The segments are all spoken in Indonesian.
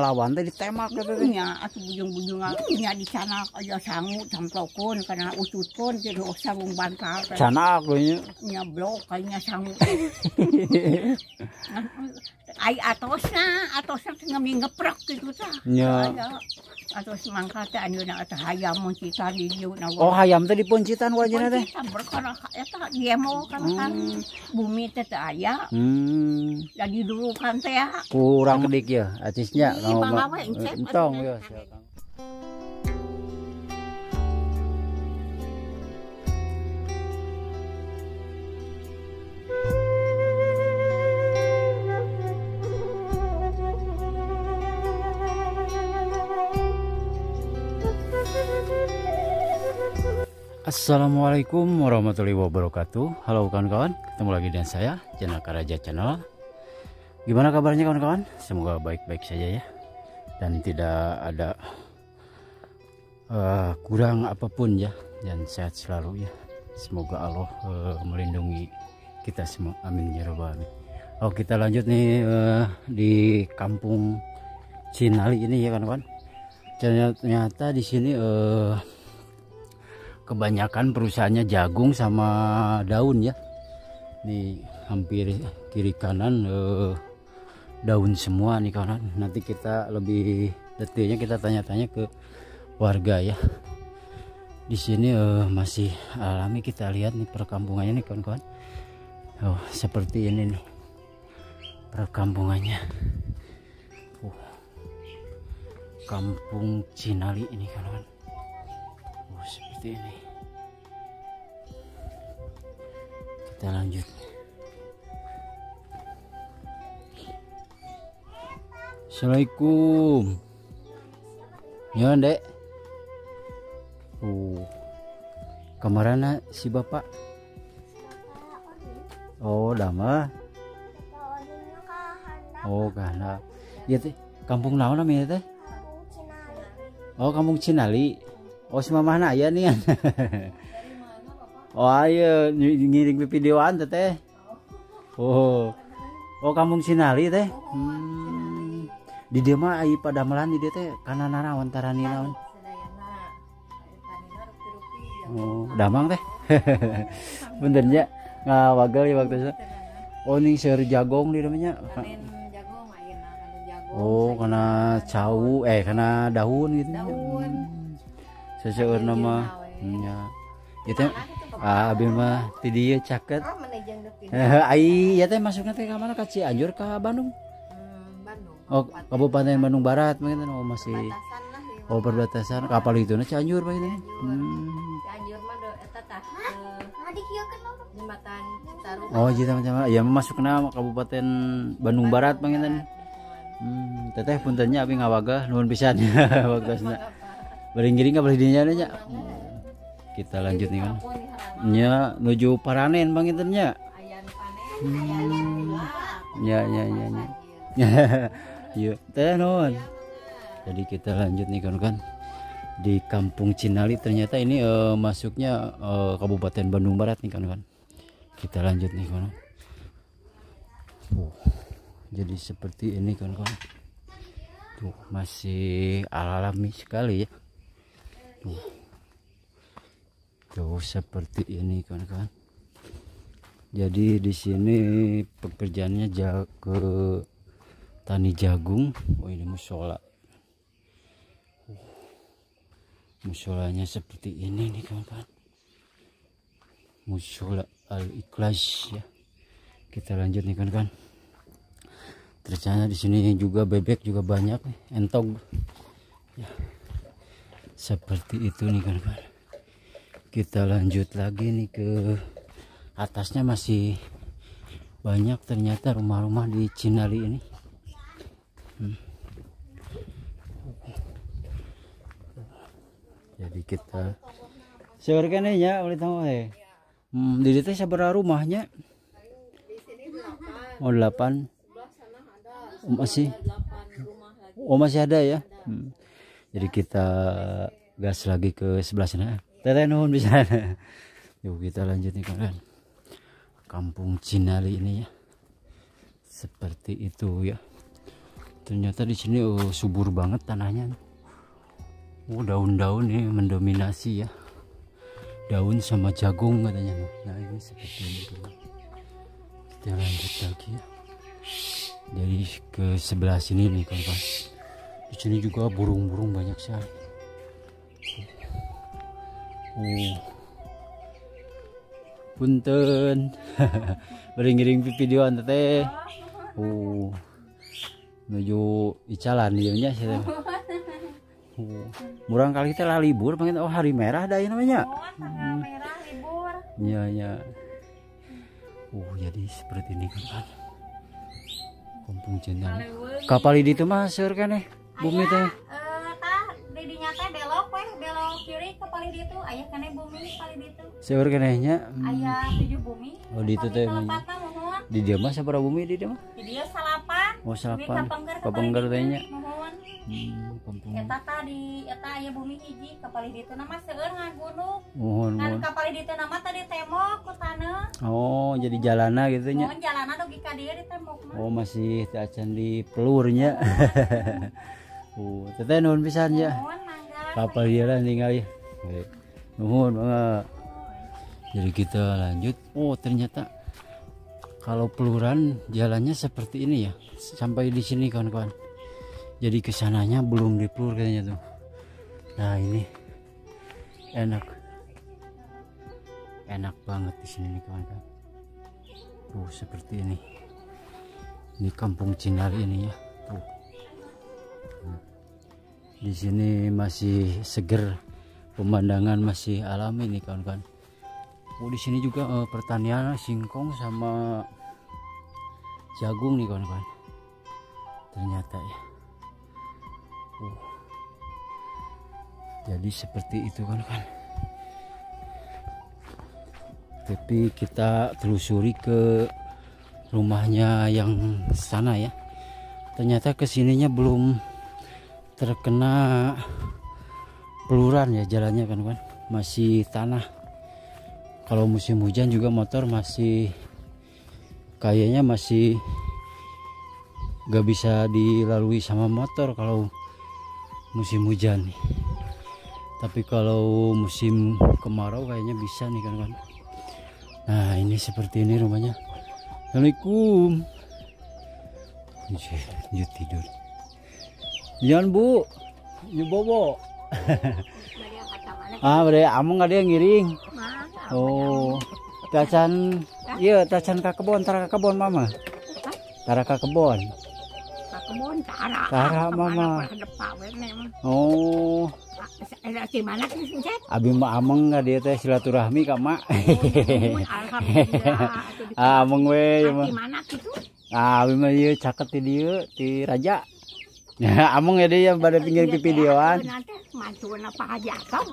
lawan teh ditembak gitu teh. nya atuh bujung-bujung nya di sana aja sangu camplokun karena usutun jadi sarung bantal loh nya. nya blok kayaknya sangu ai atosna atosna ngambil ngeprek gitu tah Nya. Aya. atos mangka teh anjeunna eta hayam cita di dieu na Oh hayam teh dipuncitan wajahnya teh. Berkara eta dia mau kan kan Hmm. bumi teh teu aya Hmm. jadi dulu kan teh ya. Kurang dik ya acisnya Ih, kalau bangga ma- we, entong ya. Assalamualaikum warahmatullahi wabarakatuh. Halo kawan-kawan Ketemu lagi dengan saya Jenaka Raja Channel. Gimana kabarnya kawan-kawan? Semoga baik-baik saja ya. Dan tidak ada eh, Kurang apa pun ya. Dan sehat selalu ya. Semoga Allah eh, melindungi kita semua. Amin ya rabbal alamin. Oh kita lanjut nih eh, Di kampung Cinali ini ya kawan-kawan. Ternyata di sini eh kebanyakan perusahaannya jagung sama daun ya. Nih hampir kiri kanan eh, daun semua nih kawan nanti kita lebih detailnya kita tanya-tanya ke warga ya. Di sini eh, masih alami. Kita lihat nih perkampungannya nih kawan-kawan. Oh seperti ini nih perkampungannya. Oh, kampung Cinali ini kawan-kawan seperti ini. Kita lanjut. Assalamualaikum. Ya, Dek. Oh. Kamarana si Bapak? Oh, dama. Oh, kana. Ya teh, kampung naon namanya teh? Oh, kampung Cinali. Oh, si mamahna aya nih. oh, ayo ny- ngiring videoan teh. Oh. Oh, kampung Cinali teh. Hmm. Di dia mah ai padamelan di dia teh kana nanaon tarani naon. Oh, damang teh. Benernya ngawagal ya waktu itu. Oh, ning seur jagong di namanya. Oh, karena cau eh karena daun gitu. Daun. Seseur nama. Nya. Itu ah abi mah ti dieu caket. Eh, ai ya teh masukna teh ka mana? Ka Cianjur ka Bandung? Oh, Kabupaten. Bandung Barat mungkin oh masih oh perbatasan. Kapal itu na Cianjur mah itu. Hmm. jembatan Citarum. Oh, jadi macam ya masukna Kabupaten Bandung Barat mungkin Hmm, teteh puntennya abi ngawaga nuhun pisan. Bagusna. Bering-giring ka boleh dinya nya. Kita lanjut nih kan. Nya nuju Paranen Bang panen Hmm. Ya ya ya ya. Yuk, teh nuhun. Jadi kita lanjut nih kan kan. Di Kampung Cinali ternyata ini eh, masuknya eh, Kabupaten Bandung Barat nih kan kan. Kita lanjut nih kan. Oh, jadi seperti ini kan kan. Tuh masih alami sekali ya. Tuh. Seperti ini kan kan. Jadi di sini pekerjaannya ja ke tani jagung. Oh ini musola. Musolanya seperti ini nih kawan-kawan. Musola Al Ikhlas ya. Kita lanjut nih kawan-kawan. Ternyata di sini juga bebek juga banyak nih, entog. Ya. Seperti itu nih kawan-kawan. Kita lanjut lagi nih ke atasnya masih banyak ternyata rumah-rumah di Cinali ini. Hmm. Jadi kita sebenarnya ya oleh tahu eh. Hmm, di situ seberapa rumahnya? Oh delapan. Oh, masih. Oh masih ada ya. Hmm. Jadi kita gas lagi ke sebelah sana. Teteh nuhun bisa. Yuk kita lanjut nih kawan. Kampung Cinali ini ya. Seperti itu ya. ternyata di sini oh, subur banget tanahnya oh daun-daun ini mendominasi ya daun sama jagung katanya nah ini seperti ini kita lanjut lagi ya dari ke sebelah sini nih kawan di sini juga burung-burung banyak sekali oh punten bering-bering videoan teh oh menuju icalan dia nya saya oh. murang kali teh lah libur pengen oh hari merah dah ya namanya Oh, merah libur. Iya ya. Oh jadi seperti ini kan. Kampung Cendana. Leuweung. Kapal di itu mah seur kan eh bumi teh. Eh, tah di dinya teh belok weh, belok kiri ke pali ditu, aya keneh bumi pali ditu. Seur kan nya. Aya tujuh bumi. Oh, di itu teh mohon. Di dia mah sabaraha bumi di dia mah? Di dieu salapan. Oh salapan. Kapengger teh nya. Hmm. Eta tah di eta aya bumi hiji ka pali ditu nama seueur ngagunung. Mohon Kan mohon. ka pali ditu nama tadi tembok ku taneuh. Oh jadi jalana gitu nya. Mohon jalanna dugi ka dieu di tembok mah. Oh masih teu acan di pelurnya. oh teteh nuhun pisan ya. Kapal dia lah tinggal ya nuhun banget jadi kita lanjut. Oh ternyata kalau peluran jalannya seperti ini ya. Sampai di sini kawan-kawan. Jadi ke sananya belum dipelur kayaknya tuh. Nah ini enak. Enak banget di sini nih kawan-kawan. Tuh seperti ini. Ini kampung Cinari ini ya di sini masih seger pemandangan masih alami nih kawan-kawan. Oh di sini juga eh, pertanian singkong sama jagung nih kawan-kawan. Ternyata ya. Oh. jadi seperti itu kawan-kawan. Tapi kita telusuri ke rumahnya yang sana ya. Ternyata ke sininya belum terkena peluran ya jalannya kan kan? Masih tanah. Kalau musim hujan juga motor masih kayaknya masih gak bisa dilalui sama motor kalau musim hujan nih. Tapi kalau musim kemarau kayaknya bisa nih kan kan? Nah ini seperti ini rumahnya. Assalamualaikum. Dia tidur Jangan bu, ini bobo. ah, bre, among ada yang ngiring. Oh, tacan, iya tacan ke kebon, tara ke kebon mama. Tara ke kebon. Kebon tara. Tara, Mama. Oh, sih Cek? abi mah ameng nggak dia teh silaturahmi ka mak. Nuhun, Alhamdulillah. Atuh di- ah, ameng we, ya mah. Ah, abi mah ieu caket di dieu, di raja. Ya, ameng ya dia yang pada pinggir pipi dioan. Nanti mantuan apa aja kau?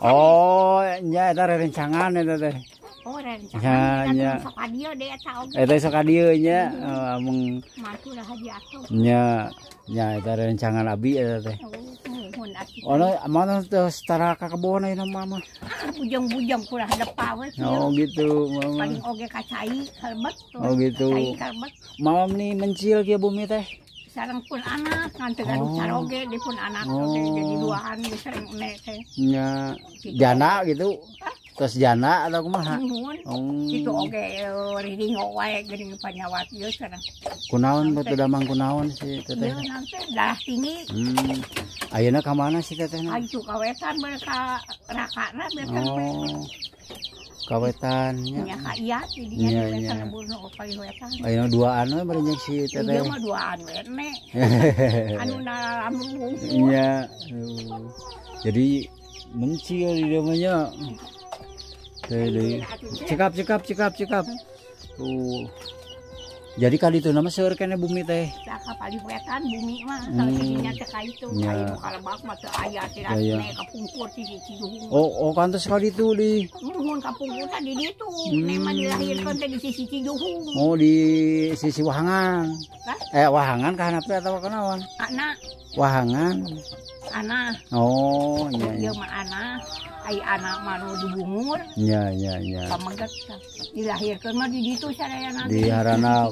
Oh, nya eta rencangan eta teh. Oh, Ya, rencangan ya. kita sok dia deh tahu. Eta sok ka dieu nya, Mantu lah aja kau. nya nya eta rencangan abi eta teh. Oh, mana tuh setara ka kebon ayeuna mama. Bujang-bujang kurang depa we. Oh gitu, mama. Paling oge kacai kalbet tuh. Oh, gitu. Kacai kalbet. Malam nih mencil kia bumi teh. Sarang pun anak nganti gaduh Oh. saroge di pun anak Oh. oge jadi duaan di sering ene teh Nya jana gitu. Terus jana atau kumaha? Oh. itu oge eh, riding wae geuning panyawat ieu sareng Kunaon batu damang kunaon si teteh? ieu nanti darah tinggi Hmm. Ayeuna ka mana si teteh? aju kawetan mereka rakana bekan Oh. Kawetannya. nya ka iya jadi Iya, nya burno opal wetan Ayeuna duaan we berenjak si ieu teteh. mah duaan we ene anu na lamun bungkus Iya. Jadi mencil di namanya. Jadi cekap cekap cekap cekap. Tuh. Jadi kali itu nama seur kene bumi teh. Saka paling wetan bumi mah Hmm. kalau tidinya teh ka itu Nya. aya nu kalebak mah teu aya teh Ya, ya. kapungkur di Ciduhung Oh, oh kantos kali itu di Nuhun kapungkurna di ditu. Hmm. Nema dilahirkan teh di sisi Cijuhung. oh di sisi Wahangan. Hah? Eh Wahangan ka hanape atau kenawan? Anak, Wahangan. anak, Oh, iya iya. mah anak. Ai anak manu dibungur nya nya nya pamagat dilahirkan mah di ditu sadayana Di harana.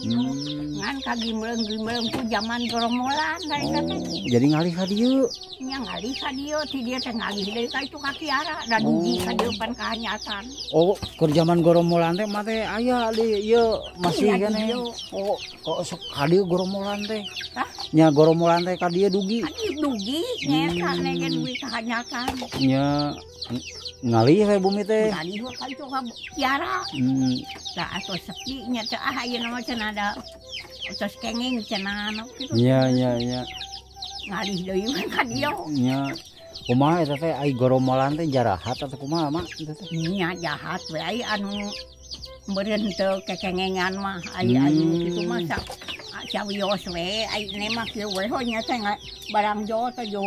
Hmm. ngan kagi meleng meleng tuh zaman goromolan dari Oh, jadi ngalih ka dieu? Nya ngalih ka dieu ti dia teh ngalih deui ka itu ka kiara dan ka dieu pan kahanyatan oh keur zaman goromolan teh mah teh aya di ieu masih Iya, kan di dieu. oh kok sok ka dieu goromolan teh? Hah? nya goromolan teh ka dieu dugi? Adi dugi nyeta Hmm. negen dugi kahanyatan nya ngalih we bumi teh. Ngalih ka itu ka kiara hmm. da atau sepi nya teh ah ieu nama cenah ada terus kenging cenah anu kitu nya nya nya ngalih deui we ka dieu nya kumaha eta teh ai goromolan teh jarahat atau kumaha mak Eta teh? nya jahat we ai anu meureun teu kekengengan mah ai Hmm. kitu mah sa cawios we ai ne mah kieu we ho nya teh barang jo teh jo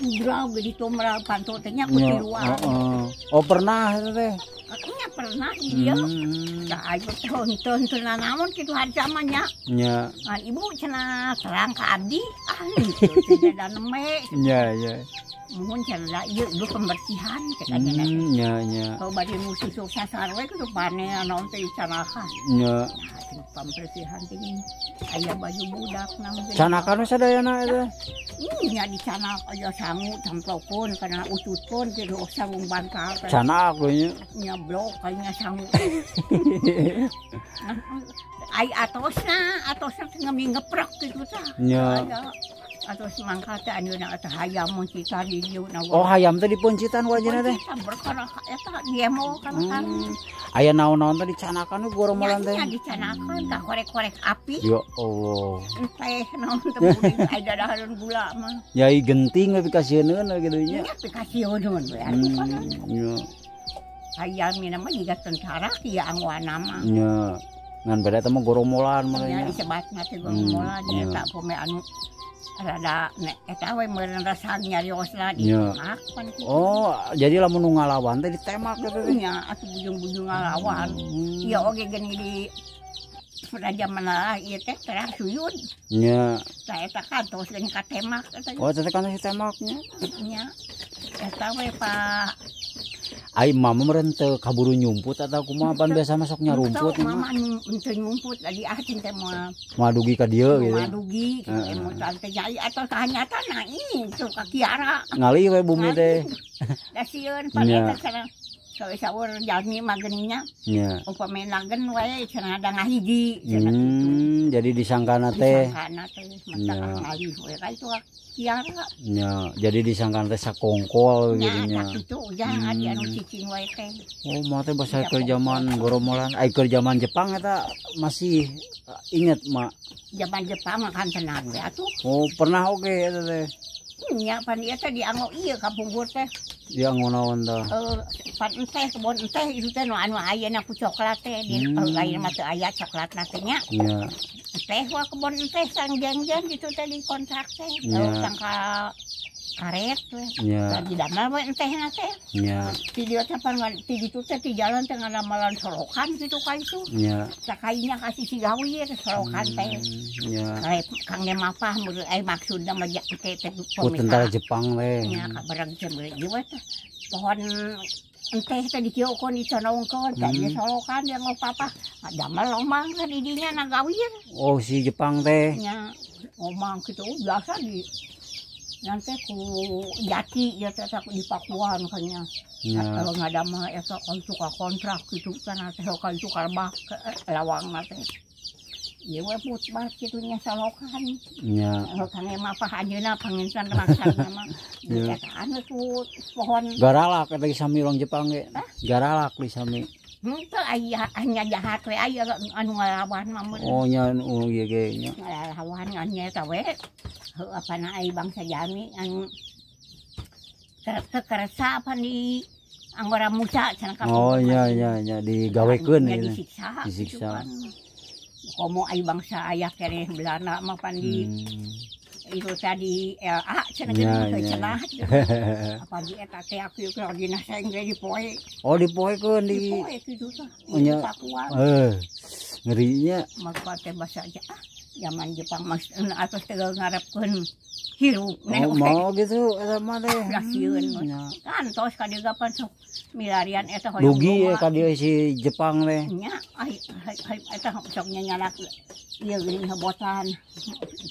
Gede tuh merah tehnya Nya, kutiruan. heeh. oh pernah eta teh Nya pernah di dia. Hmm. Nah, ayo itu itu namun gitu hari zamannya. nya Nah, ibu cina terang ke abdi, ah itu tidak ada neme. nya nya Mohon cina iya ibu pembersihan katanya. Hmm. Hmm, nya nya Kalau badi musuh sukses sarwe ke depannya non teh canakan. nya Nah, itu pembersihan tinggi. Ayah baju budak nang. canakan sadayana eta Ini di sana aja sangu tamplokun karena ututun jadi sarung bangkal. canak we nya nyablok kayaknya sangu. Ay atosna, atosna teh ngemi ngeprek gitu tah. nya Aya. Atos mangka teh anu na teh hayam mun kita di dieu na. oh hayam teh dipuncitan wajana teh berkara eta diemo kan kan. Hmm. aya naon-naon teh dicanakan we goromolan teh Nya dicanakan ka korek-korek api. ya Allah Teh naon teh aya dadahareun gula mah. yai genting we pikasieun gitu nya pikasieun we. Hmm, nya Hayam mah juga tentara kieu angwana mah. nya ngan beda teh mah goromolan mah Ya nya disebatna teh Hmm, gongmolan iya. eta pome anu rada nek eta we meureun rasa nyariosna Iya. di kitu. oh jadi lamun nu ngalawan teh ditemak gitu teh nya atuh bujung-bujung ngalawan. Hmm. Ieu oge geni di Raja mana ieu teh terah suyun. nya Sa eta kantos geni katemak eta oh teh kan si temaknya nya. Eta we pa ai mama meureun teu kaburu nyumput atau kumaha pan biasa masuknya rumput mama anu henteu ngumput adi asin teh mah madugi ka dieu gitu. Kitu Heeh. emu tante jadi atau kahanyatan nah itu ka kiara. ngalih we bumi teh. Da sieun eta cenah Kalau sahur jalmi mageninya, nya. Upami nagen wae cenah ada ngahiji cenah hmm, jadi disangkana teh kiara. nya jadi disangkana teh sakongkol gitu Nya Hmm. adi anu teh. oh mah teh basa keur zaman goromolan ai keur zaman Jepang eta masih uh, inget mak Zaman Jepang makan tenan we atuh. oh pernah oke eta teh Nya pan ieu teh dianggo ieu kapungkur teh. dia ngonaon tah Eh pan teh kebon teh itu teh nu anu ayeuna ku coklat teh di Hmm. ayeuna mah teu aya coklat na teh nya. nya Teh wa kebon teh sang jang-jang gitu teh di kontrak teh. Yeah. Sangka karet we. nya Tadi damel we teh na teh. nya Ti dia teh pan ngan- ti ditu teh ti jalan teh ngadamalan sorokan gitu ka itu. nya Sakainya kasih si gawir sorokan teh. Nya Kayak kang ge mapah menurut eh maksudna mah ja- teh teh ku tentara Jepang teh nya kabarang cembe ieu teh. Pohon enteh teh dikiokon diconongkeun teh Hmm. sorokan yang mau papa damel lomang ka di dinya na gawir. oh si Jepang teh nya ngomong gitu biasa di nanti ku jati ya teh aku di Pakuan kayaknya nya kalau nggak ada mah ya kan suka kontrak gitu kan teh kan suka bah ke lawang nate Iya, we put banget gitu nya salokan. nya Kalau kan emang apa aja panginsan maksanya mah. Iya. Ya kan tuh pohon. garalak ge sami orang Jepang ge garalak di sami Itu ayah hanya jahat we ayah anu ngelawan mah oh nya oh iya ge nya ngelawan nya eta we. Heuh apa na ai bangsa jami anu kerasa apa di anggora musa cenah ka oh nya nya nya digawekeun Nya gitu disiksa Disiksa. gitu kan. komo ai bangsa ayah kene Belanda mah pan di Hmm. Itu tadi LA cenah gitu nya. cenah apa di eta teh aku ke ordinasi Inggris di poe oh di di poe gitu tah Oh, nya. Eh ngerinya. Maka teh bahasa aja ah zaman Jepang mas atas tegal ngarepkeun hirup neh Oh, mau gitu teh. Udah sieun, Hmm, nya. kan tos kadigapan sok milarian eta hoyong Dugi ya loba. ka dieu si Jepang teh. nya ai ai eta sok nyanyarak ieu geuning hebotan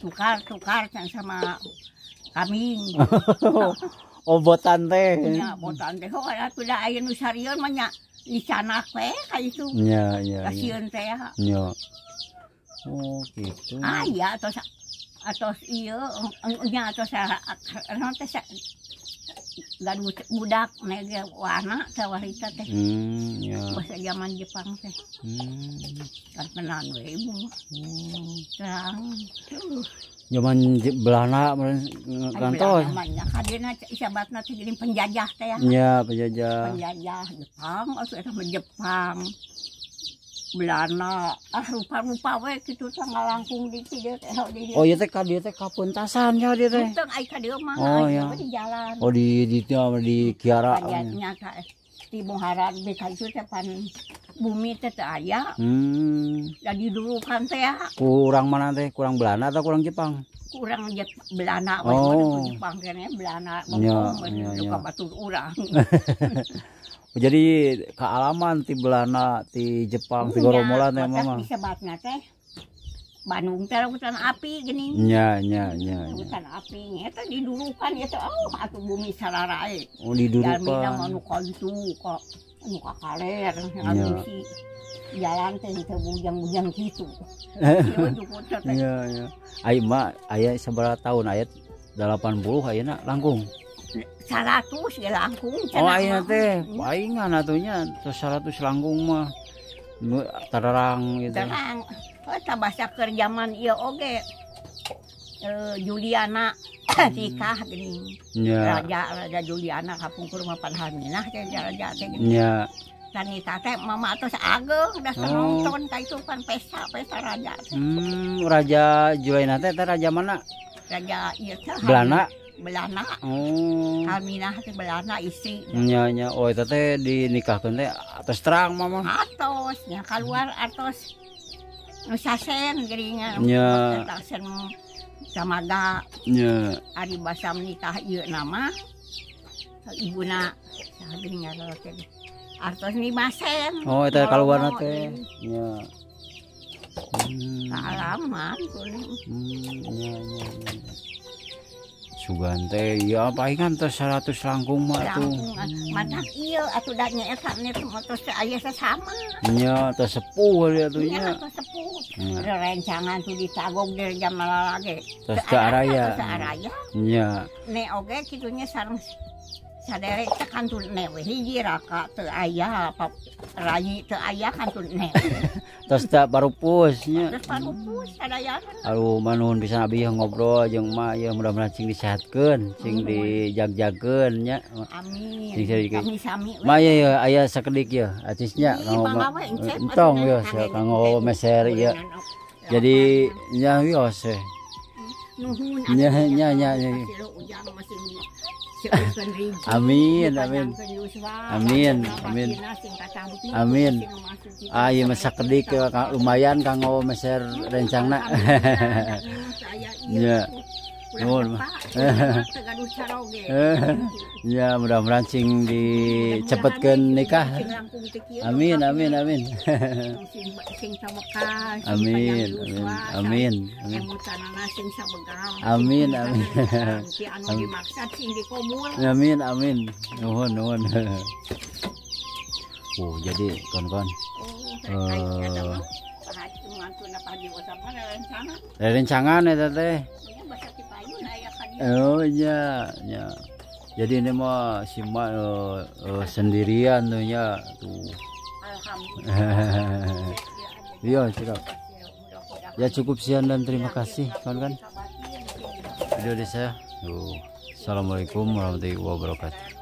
tukar tukar sama kambing Obotan teh. nya botan teh oh atuh da aya nu sarieun mah nya dicanak we ka itu Nya, nya, kasieun teh Nya. Oh, gitu. aya atos atos ieu nya atos naon teh sa- gaduh budak nege warna teh warita teh Hmm, nya. bahasa zaman Jepang teh Hmm. kan tenan we ibu mah terang Uh. Zaman Belanda meureun kantos. namanya kadina isabatna teh jadi penjajah teh ya Nya, penjajah. penjajah Jepang eta mah Jepang Belanda ah rupa-rupa we kitu teh ngalangkung di kieu teh di Oh, ieu teh ka dieu teh kapuntasan ya dieu teh. Teu ai ka dieu mah Oh, ai ya. we di jalan Oh, di di di Kiara. Panjatnya ka di Muharar di itu teh pan bumi teh teu aya Hmm. da didurukan teh ya Kurang mana teh? Kurang Belanda atau kurang Jepang? kurang Jep Belanda we Oh. Jepang kene Belanda Ya, bengkong ya, ya. ka batur urang Jadi kealaman ti Belanda, ti Jepang, ti Goromolan teh mama. bisa batna teh Bandung teh hutan api gini Nya, nya, nya, nya. hutan api eta didurukan ya teh oh atuh bumi sararae Oh, Jalmina didudukan. mah nu kitu kok nu kakaler Ya. anu si jalan teh teu bujang-bujang teh. Iya, iya. Ai mah aya sabaraha tahun ayat 80 ayeuna langkung. Saratus ya langkung Oh, mah. teh paingan atunya tos 100 langkung mah. Nu tararang gitu. terang eta bahasa keur zaman ieu oge eh Juliana nikah geuning Nya, raja raja Juliana kapungkur mah panhaminah teh raja teh geuning. nya. dan nikah teh mama atuh ageng udah Oh. nonton ka itu pan pesta pesta raja. Hmm, Raja Julaina teh raja mana? raja ieu teh Belanda. Belanda Oh. Aminah teh Belanda istri Nya, nya. Oh, eta teh dinikahkeun teh atas terang mama. atos nya keluar atos nu sasen geuningan Nya. sasen samaga Nya. ari basa menikah ieu nama ibuna saha geuningan teh artos ni masen Oh, eta kaluarna Ngolomo, teh. Nya. Hmm. kuning Hmm, nya, nya, nya. Sugan teh ya palingan teh 100 langkung mah tuh. matak ieu atuh da nyaeta nih motos teh aya sasama Nya teh sepuh dia tuh nya nya. sepuh Nya. rencangan tuh ditagog dari jam lagi Terus ke araya. araya Nya. ne oge kitunya sareng sadere teh kantun ne we hiji raka teu aya rayi teu aya kantun ne Terus tak parupus nya. terus panupus sadayana Aduh manuhun bisa abi ngobrol jeung ma ya mudah-mudahan cing disehatkeun, cing dijag-jagkeun nya. amin. Sing sari- kami sami we Ma ya ya aya sakedik ya ma- we, encep, entong ya kanggo meser ya. nah, Jadi nya wios eh. nuhun Nya, atuh, nya, nya, ya, Amin, amin. Amin, amin. Amin. Ah ieu mah sampai sakedik kita. ya, ka- lumayan kanggo meser rencangna. Alhamdulillah, iya. Caroge. Ya mudah-mudahan cing dicepetkeun nikah. Amin amin ya. amin. Amin amin amin amin. Amin, amin. anu Amin. Nuhun nuhun. Oh jadi kawan-kawan Oh, Eh. rencangan eta teh. Ini basa ti payun aya ka dieu. Oh iya, ya. Jadi ini mah si Ma eh, eh, sendirian tuh ya tuh. Alhamdulillah. Iya, siap. Ya cukup sekian dan terima kasih kawan-kawan. Video dari saya. Tuh. Assalamualaikum warahmatullahi wabarakatuh.